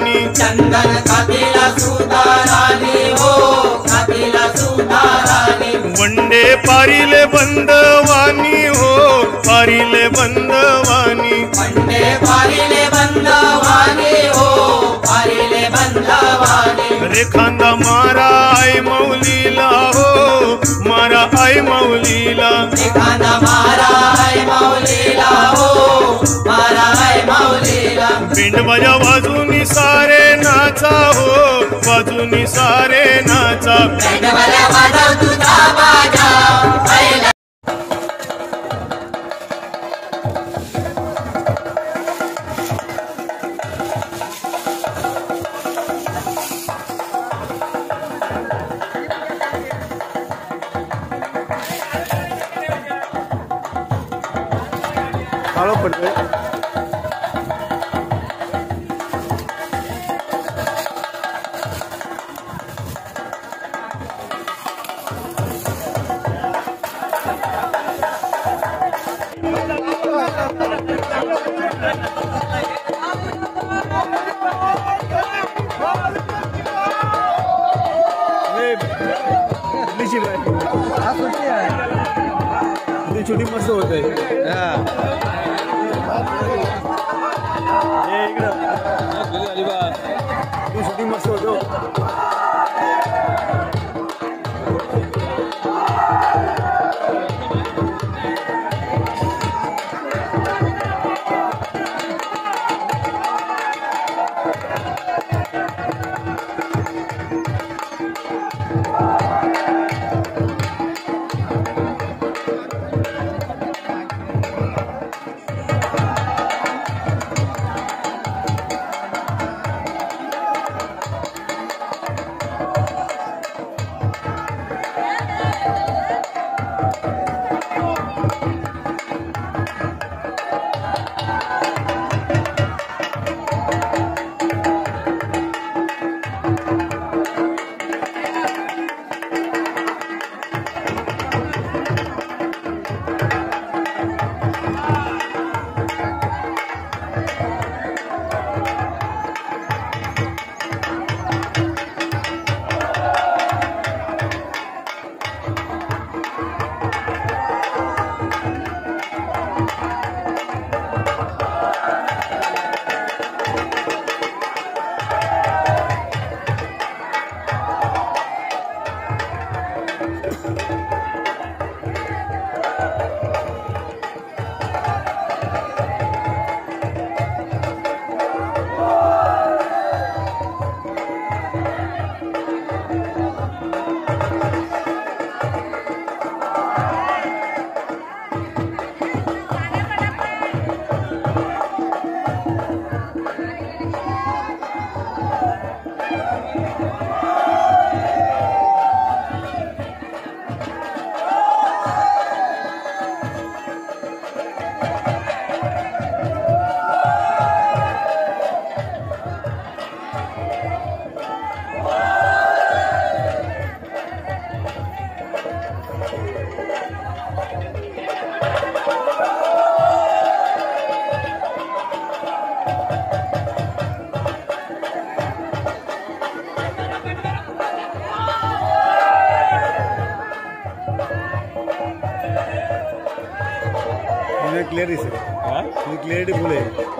राणी चंदन कपिला सुधा राणी हो कपिला सुधा राणी वंडे पारिले बंदवानी हो पारिले बंदवानी। पंडे पारिले बंदवानी हो पारिले बंदवानी। रे खांदा मारा आई मौलीला हो मारा आई मौलीला। एखादा मारा है मौलीला हो मारा है मौलीला। पिंड बजा वाजूनी सारे नाचा हो वाजूनी सारे नाचा। पेंडवाल्या वाजव तुझा बाजा बैला काळो पडतोय छोटी मस्त होत आहे. तू शूटिंग मस्त होतो क्लियर दिसत क्लिअरिटी फुल आहे